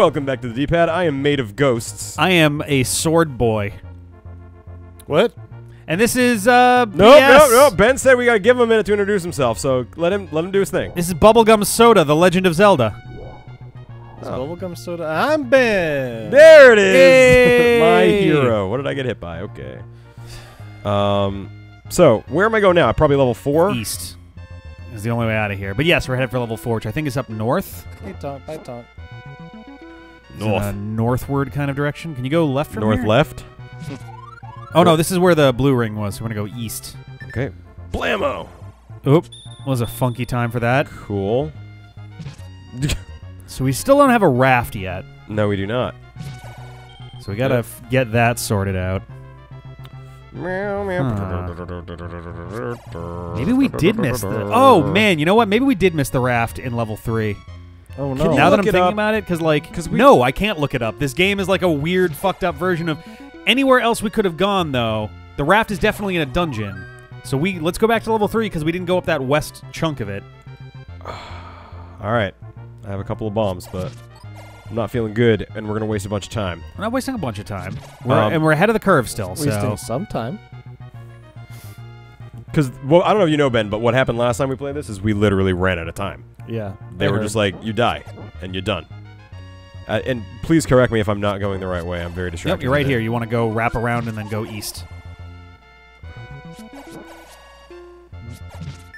welcome back to the D-pad. I am made of ghosts. I am a sword boy. What? And this is uh No, BS. no, no. Ben said we gotta give him a minute to introduce himself, so let him let him do his thing. This is Bubblegum Soda, The Legend of Zelda. It's Bubblegum soda. I'm Ben. There it is. Yay! My hero. What did I get hit by? Okay. Um. So where am I going now? Probably level four. East is the only way out of here. But yes, we're headed for level four, which I think is up north. Hey, Tonk. Bye, Tonk. It's in a northward kind of direction. Can you go left from North here? left. Oh no, this is where the blue ring was. We're gonna go east. Okay. Blammo. Oop, was a funky time for that. Cool. So we still don't have a raft yet. no, we do not. So we gotta f- get that sorted out. Meow, Maybe we did miss the. Oh man, you know what? Maybe we did miss the raft in level three. Oh, no. now that I'm thinking up? about it, because like, 'Cause we- no, I can't look it up. This game is like a weird, fucked up version of anywhere else we could have gone. Though the raft is definitely in a dungeon. So we let's go back to level three because we didn't go up that west chunk of it. All right. I have a couple of bombs, but I'm not feeling good, and we're gonna waste a bunch of time. We're not wasting a bunch of time. We're, Um, and we're ahead of the curve still. Wasting So some time. Because well, I don't know if you know Ben, but what happened last time we played this is we literally ran out of time. Yeah. They I were heard. just like, "You die, and you're done." Uh, and please correct me if I'm not going the right way. I'm very distracted. yep, you're right today. here. You want to go wrap around and then go east.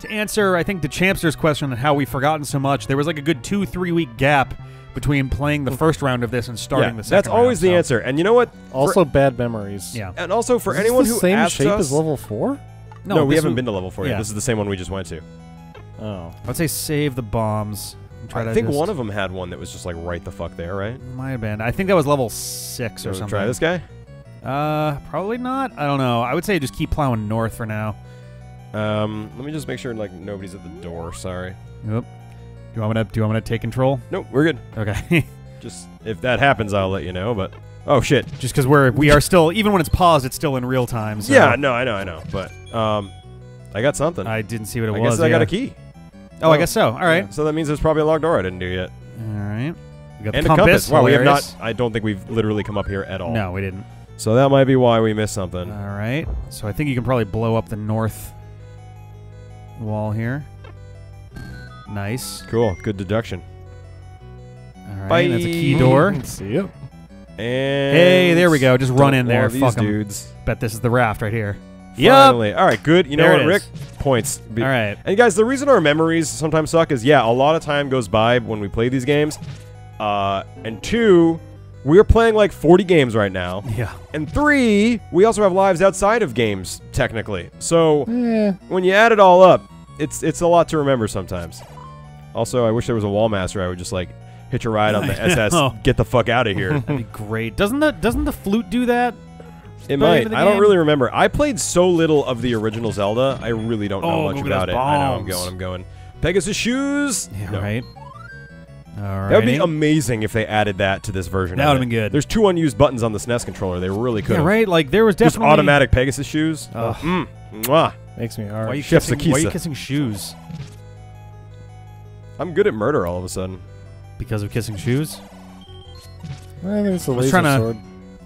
To answer, I think the Champster's question on how we've forgotten so much, there was like a good two, three week gap between playing the first round of this and starting Yeah, the second that's always round, the so- answer. And you know what? For- Also, bad memories. Yeah. and also for Is this anyone the who same asked shape us, as level four? no, we haven't w- been to level four yeah. yet. This is the same one we just went to. Oh. I'd say save the bombs. Try I to think just- one of them had one that was just like right the fuck there, right? might have been. I think that was level six or something. try this guy. Uh, probably not. I don't know. I would say just keep plowing north for now. Um, let me just make sure like nobody's at the door. Sorry. Yep. Do you want me to? Do you want me to take control? Nope, we're good. Okay. Just if that happens, I'll let you know. But oh shit. just because we're we are still even when it's paused, it's still in real time. So Yeah, no, I know, I know. But um, I got something. I didn't see what it I was. guess I got a key. Oh, I guess so. All right. So that means there's probably a locked door I didn't do yet. All right. We got And the a compass. Wow, we have not. I don't think we've literally come up here at all. No, we didn't. So that might be why we missed something. All right. So I think you can probably blow up the north wall here. Nice. cool. Good deduction. All right. Bye. That's a key door. See you. And Hey, there we go. Just run in there. want These Fuck 'em. dudes. Bet this is the raft right here. Yep. All right. Good. You know what, Rick? Points. All right. And guys, the reason our memories sometimes suck is yeah, a lot of time goes by when we play these games. Uh, and two, we're playing like 40 games right now. Yeah. And three, we also have lives outside of games, technically. So Eh. when you add it all up, it's it's a lot to remember sometimes. Also, I wish there was a wall master. I would just like hitch a ride on the I SS, know. get the fuck out of here. That'd be great. Doesn't the doesn't the flute do that? It might. end of the I don't really remember. I played so little of the original Zelda. I really don't know Oh, much about those it. I know. I'm going. I'm going. Pegasus shoes. Yeah. No. Right. All right. That would be amazing if they added that to this version. That would've been good. There's two unused buttons on the SNES controller. They really could Yeah. Right. Like there was Just definitely automatic Pegasus shoes. Ugh. Mm. Mwah. Makes me Why hard. are you Chef's kissing, why are you kissing shoes? I'm good at murder all of a sudden. Because of kissing shoes? I think it's a I was laser trying to- sword.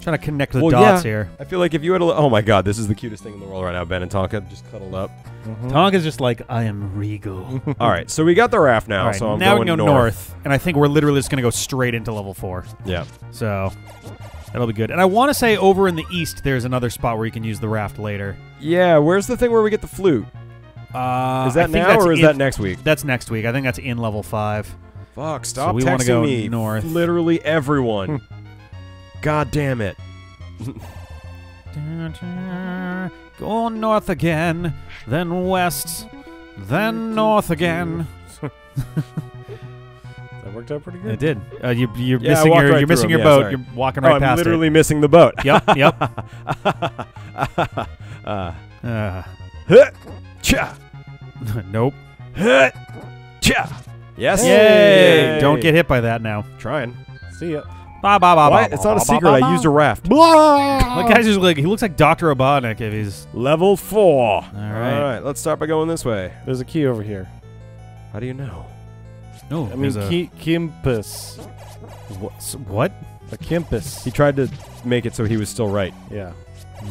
Trying to connect the Well, dots yeah. here. I feel like if you had a. li- Oh my god, this is the cutest thing in the world right now. Ben and Tonka just cuddled up. Mhm. Tonka's just like I am regal. all right, so we got the raft now. All right, so I'm now going we can go north. north. and I think we're literally just gonna go straight into level four. Yeah. So that'll be good. And I want to say over in the east, there's another spot where you can use the raft later. Yeah. Where's the thing where we get the flute? Uh, Is that now or is in- that next week? That's next week. I think that's in level five. Fuck! Stop we wanna texting go me. north. Literally everyone. god damn it. Go north again, then west, then north again. That worked out pretty good. It did. Uh, you, you're Yeah, missing your right you're missing your. Yeah, boat. sorry. You're walking right oh, right I'm past literally missing the boat. Yep. Yep. uh, Uh, cha, nope. cha. Yes. Yay! Don't get hit by that now. Trying. See ya. Ba, ba, ba, Why? ba, It's not a ba, secret. ba, I used a raft. That guy's just like he looks like Doctor Robotnik if he's. Level four. All right. All right. Let's start by going this way. There's a key over here. How do you know? No, I mean, a- Kimpus. What? What? A Kimpus. He tried to make it so he was still right. yeah.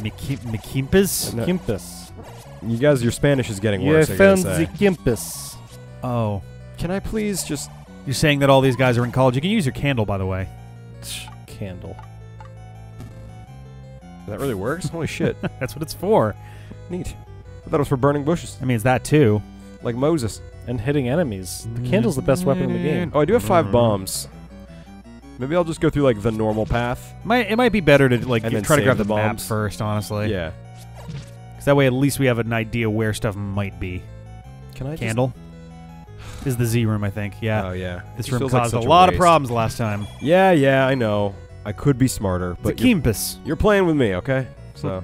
Miki- Mikimpus? No. Kimpus. You guys, your Spanish is getting worse. I gotta found the Kimpus. Oh. oh. Can I please just? You're saying that all these guys are in college. You can use your candle, by the way. Candle. That really works. Holy shit! That's what it's for. Neat. I thought it was for burning bushes, I mean, it's that too. like Moses. And hitting enemies. The candle's the best weapon in the game. Oh, I do have five Mhm. bombs. Maybe I'll just go through like the normal path. Might it might be better to like get- try to grab the the, map bombs. first, honestly. Yeah. Cause that way, at least we have an idea where stuff might be. Can I just- Candle this is the Z room, I think. Yeah, Oh yeah. this It room feels like caused a lot of problems last time. Yeah, yeah, I know. I could be smarter, The but you're, Kimpus. you're playing with me, okay? So.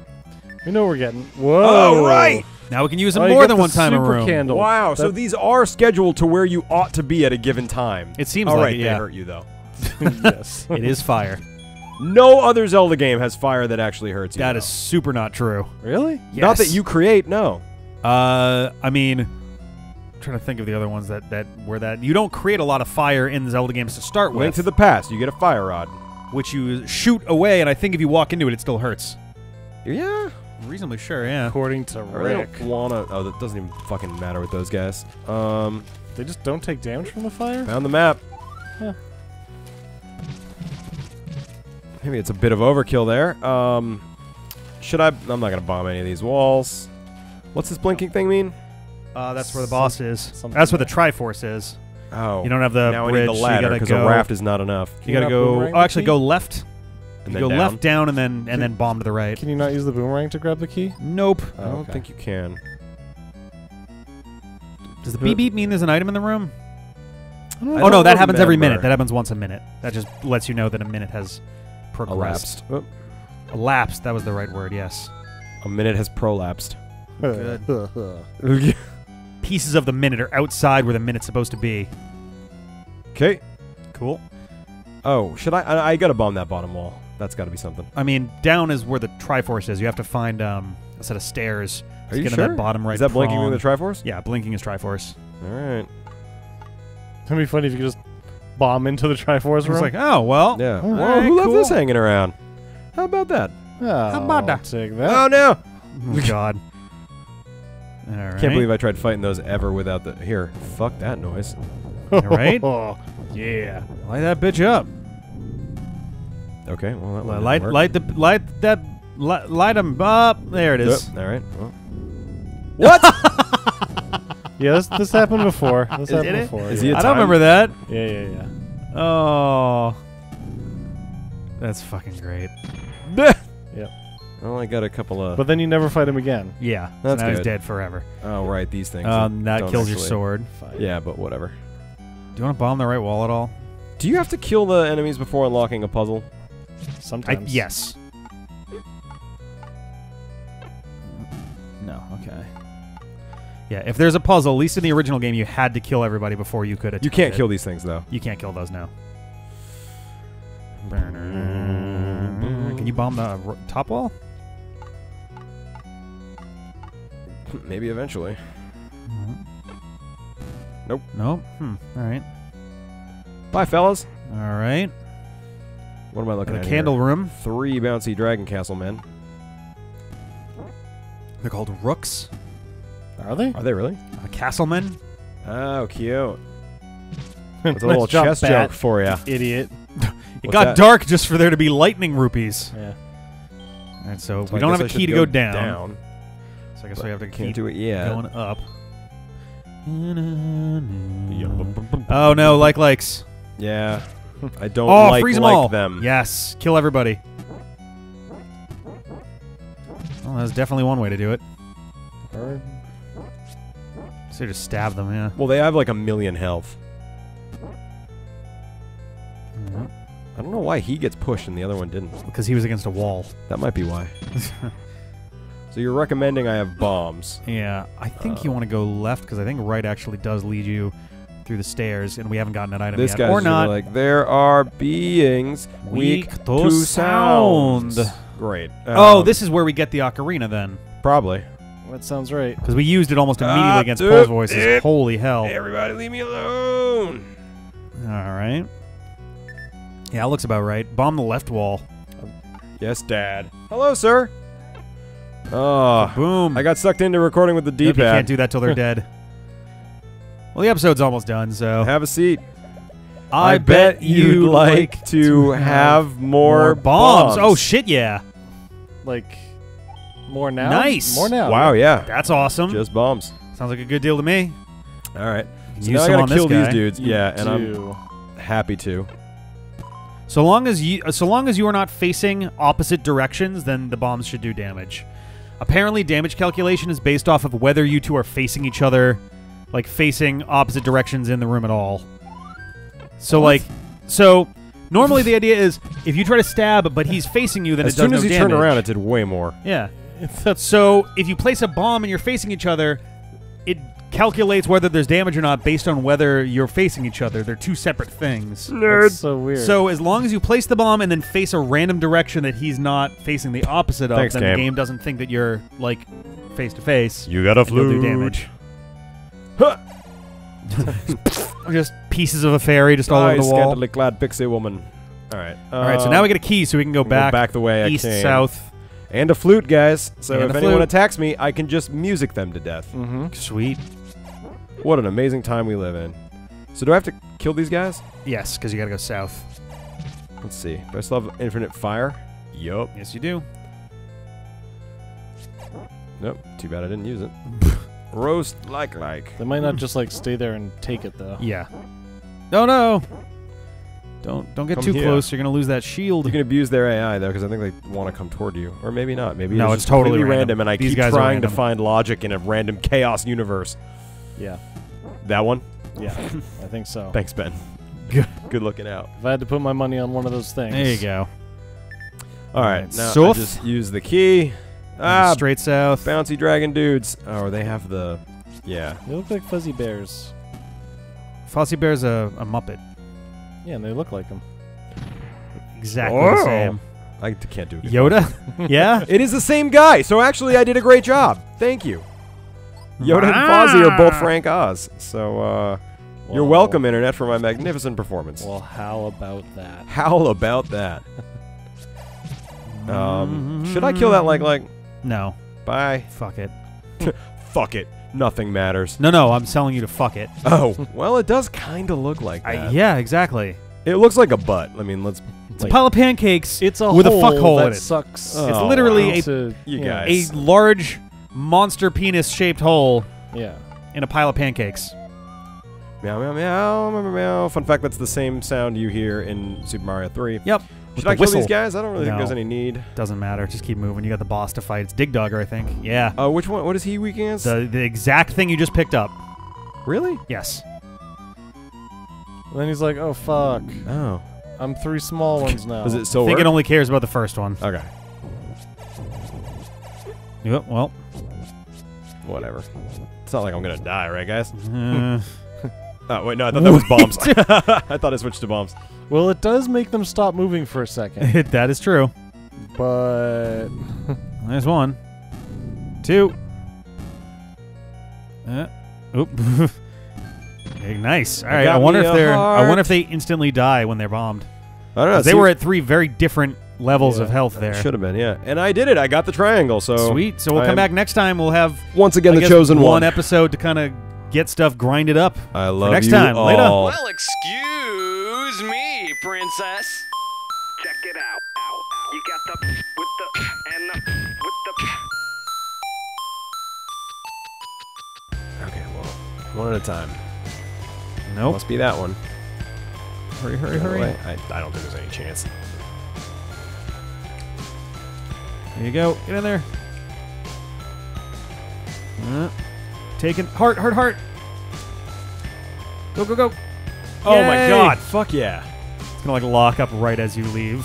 We know we're getting. Whoa. Oh, right. Now we can use them Oh, more than the one time a super room. candle. Wow. So these are scheduled to where you ought to be at a given time. It seems All like right, it, they yeah. hurt you though. yes. It is fire. No other Zelda game has fire that actually hurts you. That though. is super not true. Really? not that you create. No. Uh, I mean, I'm trying to think of the other ones that that were that you don't create a lot of fire in Zelda games to start Link with, to the past. You get a fire rod. which you shoot away, and I think if you walk into it, it still hurts. Yeah. Reasonably sure, yeah. According to I really Rick. don't wanna. Oh, that doesn't even fucking matter with those guys. Um, They just don't take damage from the fire? found the map. Huh. Maybe it's a bit of overkill there. Um, should I? I'm not gonna bomb any of these walls. What's this blinking thing mean? Uh, that's where the Some- boss is. something That's where the Triforce is. Oh, You don't have the now bridge. I need the so ladder you gotta because go. a raft is not enough. You gotta not go. boomerang Oh, actually, go left. And you then go down. left, down, and then and Can- then bomb to the right. Can you not use the boomerang to grab the key? Nope. I don't think you can. Does the beep beep mean there's an item in the room? I oh no, don't that happens every remember. minute. That happens once a minute. That just lets you know that a minute has progressed. Elapsed. Oh, Elapsed. That was the right word. Yes. a minute has prolapsed. Good. okay. Pieces of the minute are outside where the minute's supposed to be. Okay. Cool. Oh, should I? I, I gotta bomb that bottom wall. That's got to be something. I mean, down is where the Triforce is. You have to find um, a set of stairs. Are you get sure? that bottom right. Is that blinking prong. with the Triforce? Yeah, blinking is Triforce. All right. It'd be funny if you could just bomb into the Triforce It's room. like, oh well. Yeah. Whoa, alright, who left this hanging around? How about that? oh, about that? Take that. Oh no! Oh God. All right. Can't believe I tried fighting those ever without the. Here, fuck that noise. All right. yeah. Light that bitch up. Okay, well that one Light, work. light the light that light, them up. There it is. Yep, All right. Well. Yeah, this, this happened before. This Did happened it? before. Is yeah. he a I don't remember that. Yeah, yeah, yeah. Oh, that's fucking great. Well, I got a couple of. But then you never fight him again. Yeah, so That's now he's good. dead forever. oh right, these things. Um, that don't kills your actually- sword. Fight. Yeah, but whatever. Do you want to bomb the right wall at all? Do you have to kill the enemies before unlocking a puzzle? I, Sometimes. yes. No. Okay. Yeah, if there's a puzzle, at least in the original game, you had to kill everybody before you could. You attempt can't it. kill these things though. You can't kill those now. Can you bomb the r- top wall? Maybe eventually. Nope. Nope. Hmm. All right. Bye, fellas. All right. What am I looking The at? A candle Here? room. Three bouncy dragon castle men. They're called rooks. Are they? Are they really? Uh, castlemen. Oh, cute. That's It's a little chess joke for you. Idiot. It What's got that? dark just for there to be lightning rupees. Yeah. And so, So we I don't have a key to go down down. So I guess but we have to Can't keep do it yet. going up. Oh no, like likes. Yeah. I don't Oh, like, freeze them like all. them. Yes, kill everybody. Well, that's definitely one way to do it. So just stab them, yeah. Well, they have like a million health. Mm-hmm. I don't know why he gets pushed and the other one didn't. Because he was against a wall. That might be why. so you're recommending I have bombs. Yeah, I think you Uh, want to go left because I think right actually does lead you through the stairs, and we haven't gotten an item This yet. guy's or not. like, there are beings weak, Weak to to sound. sound. Great. oh, Um, this is where we get the ocarina then, probably. That sounds right. because we used it almost immediately Ah, against Pols Voices. dude. Holy hell! Everybody, leave me alone. All right. Yeah, looks about right. Bomb the left wall. Yes, Dad. Hello, sir. Oh, Boom. I got sucked into recording with the Nope, you can't do that till they're dead. Well, the episode's almost done, so Have a seat. I bet you'd like to have more, bombs. Oh shit, yeah. Like more now. Nice. More now. Wow, yeah. That's awesome. Just bombs. Sounds like a good deal to me. All right. So use now I some gotta kill these dudes. You yeah, and I'm happy to. So long as you, so long as you are not facing opposite directions, then the bombs should do damage. Apparently, damage calculation is based off of whether you two are facing each other, like facing opposite directions in the room at all. So like, so normally the idea is if you try to stab, but he's facing you, then As it does soon as no he turned damage. around, it did way more. Yeah. so if you place a bomb and you're facing each other, calculates whether there's damage or not based on whether you're facing each other. They're two separate things. That's so weird. So as long as you place the bomb and then face a random direction that he's not facing the opposite of, Thanks, then game. the game doesn't think that you're like face to face. You got a and you'll do damage. just pieces of a fairy just all over the wall. scantily clad pixie woman. All right. All right, so now we get a key, so we can go go back, back the way east, I came. south. and a flute, guys. So And if anyone flute. attacks me, I can just music them to death. mm-hmm. Sweet. What an amazing time we live in. So do I have to kill these guys? Yes, because you got to go south. Let's see. Do I still have infinite fire? Yup. Yes, you do. Nope. Too bad I didn't use it. Roast like like. They might not just like stay there and take it though. Yeah. No, no. Don't don't get Come too here. close. You're gonna lose that shield. You can abuse their AI though, because I think they want to come toward you, or maybe not. Maybe No, it's, it's just totally completely random. and I These keep guys trying to find logic in a random chaos universe. Yeah. That one. Yeah. I think so. Thanks, Ben. Good. Good looking out. If I had to put my money on one of those things. There you go. All right, Alright, now I Sooth. just use the key. Ah, Straight south. bouncy dragon dudes. Oh, they have the, yeah. They look like fuzzy bears. Fozzie Bear's a, a Muppet. Yeah, and they look like them. Exactly Oh. the same. I can't do it. Yoda? yeah? It is the same guy, so actually I did a great job. Thank you. Yoda and Fozzie are both Frank Oz, so uh, you're welcome, Internet, for my magnificent performance. Well, how about that? How about that? Um, should I kill that like like? No. Bye. Fuck it. Fuck it. Nothing matters. No, no, I'm telling you to fuck it. Oh, well, it does kind of look like I, that. yeah, exactly. It looks like a butt. I mean, let's. It's a pile of pancakes It's a with hole a fuck hole that in it. sucks. Oh, it's literally wow. a, to, You guys. a large monster penis shaped hole Yeah. in a pile of pancakes. Meow meow meow meow meow. meow. Fun fact: that's the same sound you hear in Super Mario 3. Yep. Should I kill whistle. these guys? I don't really think No. there's any need. Doesn't matter. Just keep moving. You got the boss to fight. It's Digdogger, I think. Yeah. Uh, which one? What is he weak against? The the exact thing you just picked up. really? Yes. And then he's like, "Oh fuck, Oh. I'm three small ones now." Does it still I think work? it only cares about the first one. okay. Yep. Well. Whatever. It's not like I'm gonna die, right, guys? uh, Oh wait, no, I thought that was bombs. I thought I switched to bombs. Well, it does make them stop moving for a second, that is true. but There's one. Two. Uh, oop. Hey, nice. All right. I I wonder if they're. I wonder if they instantly die when they're bombed. I don't know. 'Cause they were at three very different levels of health there. Should have been, yeah. And I did it. I got the triangle. So Sweet. So we'll I come back next time. We'll have Once again, I the guess, chosen one one. episode to kind of get stuff grinded up. I love next you time. Later. all. Well, excuse me, princess. Check it out. You got the with the and the with the. Okay, well, one at a time. Nope. Must be that one. Hurry, hurry, hurry. I, I don't think there's any chance. There you go. Get in there. Uh, taking heart, heart, heart. Go, go, go. Oh my god! Fuck yeah! It's gonna like lock up right as you leave.